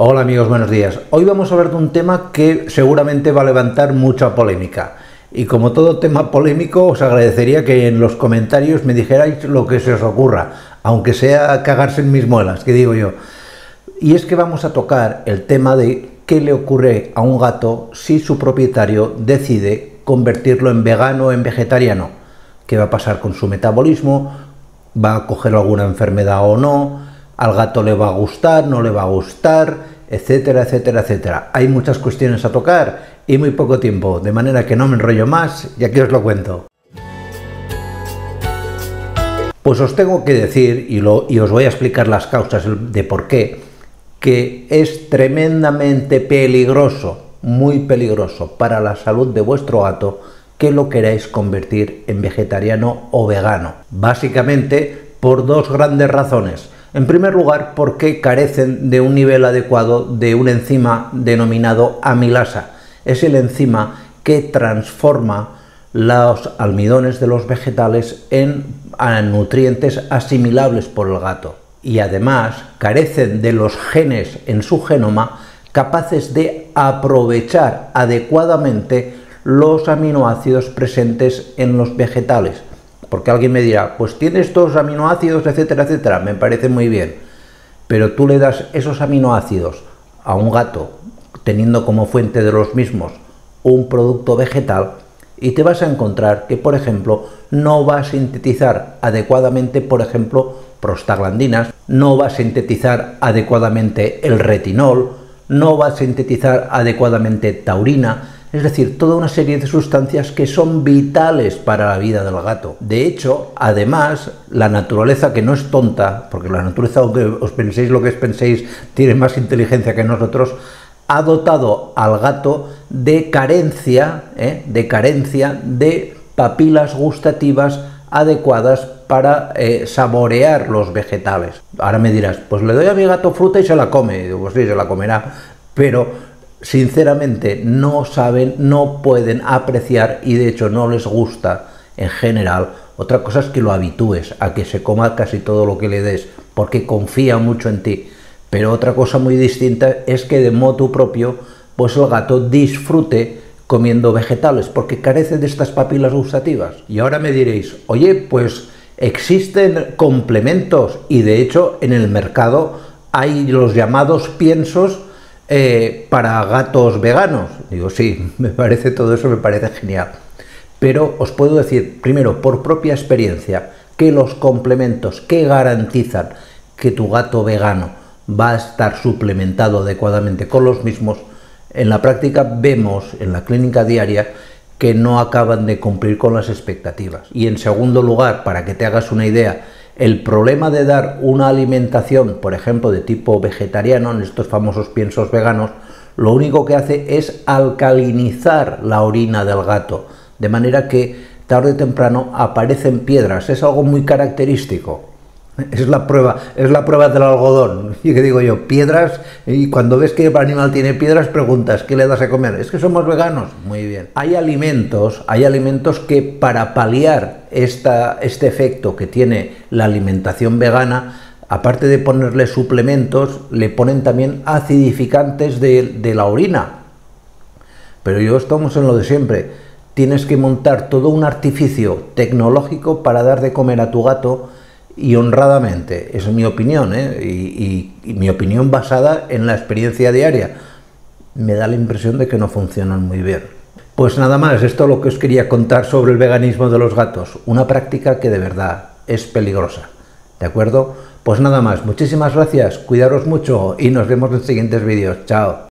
Hola amigos, buenos días. Hoy vamos a hablar de un tema que seguramente va a levantar mucha polémica. Y como todo tema polémico, os agradecería que en los comentarios me dijerais lo que se os ocurra, aunque sea cagarse en mis muelas, que digo yo. Y es que vamos a tocar el tema de qué le ocurre a un gato si su propietario decide convertirlo en vegano o en vegetariano. ¿Qué va a pasar con su metabolismo? ¿Va a coger alguna enfermedad o no? Al gato le va a gustar, no le va a gustar, etcétera, etcétera, etcétera. Hay muchas cuestiones a tocar y muy poco tiempo, de manera que no me enrollo más y aquí os lo cuento. Pues os tengo que decir, y, y os voy a explicar las causas de por qué, que es tremendamente peligroso, muy peligroso para la salud de vuestro gato que lo queráis convertir en vegetariano o vegano. Básicamente por dos grandes razones. En primer lugar, porque carecen de un nivel adecuado de una enzima denominado amilasa. Es el enzima que transforma los almidones de los vegetales en nutrientes asimilables por el gato. Y además carecen de los genes en su genoma capaces de aprovechar adecuadamente los aminoácidos presentes en los vegetales porque alguien me dirá, pues tiene estos aminoácidos, etcétera, etcétera, me parece muy bien. Pero tú le das esos aminoácidos a un gato, teniendo como fuente de los mismos un producto vegetal, y te vas a encontrar que, por ejemplo, no va a sintetizar adecuadamente, por ejemplo, prostaglandinas, no va a sintetizar adecuadamente el retinol, no va a sintetizar adecuadamente taurina, es decir, toda una serie de sustancias que son vitales para la vida del gato. De hecho, además, la naturaleza, que no es tonta, porque la naturaleza, aunque os penséis lo que penséis, tiene más inteligencia que nosotros, ha dotado al gato de carencia, ¿eh? de carencia de papilas gustativas adecuadas para eh, saborear los vegetales. Ahora me dirás, pues le doy a mi gato fruta y se la come. Digo, pues sí, se la comerá, pero sinceramente no saben, no pueden apreciar y de hecho no les gusta en general. Otra cosa es que lo habitúes a que se coma casi todo lo que le des, porque confía mucho en ti. Pero otra cosa muy distinta es que de modo propio, pues el gato disfrute comiendo vegetales, porque carece de estas papilas gustativas. Y ahora me diréis, oye, pues existen complementos y de hecho en el mercado hay los llamados piensos eh, para gatos veganos. Digo, sí, me parece todo eso, me parece genial. Pero os puedo decir, primero, por propia experiencia, que los complementos que garantizan que tu gato vegano va a estar suplementado adecuadamente con los mismos, en la práctica vemos en la clínica diaria que no acaban de cumplir con las expectativas. Y en segundo lugar, para que te hagas una idea, el problema de dar una alimentación, por ejemplo, de tipo vegetariano, en estos famosos piensos veganos, lo único que hace es alcalinizar la orina del gato, de manera que tarde o temprano aparecen piedras. Es algo muy característico. Es la prueba, es la prueba del algodón. Y que digo yo, piedras, y cuando ves que el animal tiene piedras, preguntas, ¿qué le das a comer? Es que somos veganos. Muy bien. Hay alimentos, hay alimentos que para paliar esta, este efecto que tiene la alimentación vegana, aparte de ponerle suplementos, le ponen también acidificantes de, de la orina. Pero yo estamos en lo de siempre. Tienes que montar todo un artificio tecnológico para dar de comer a tu gato y honradamente, es mi opinión, ¿eh? y, mi opinión basada en la experiencia diaria, me da la impresión de que no funcionan muy bien. Pues nada más, esto es lo que os quería contar sobre el veganismo de los gatos, una práctica que de verdad es peligrosa. ¿De acuerdo? Pues nada más, muchísimas gracias, cuidaros mucho y nos vemos en siguientes vídeos. Chao.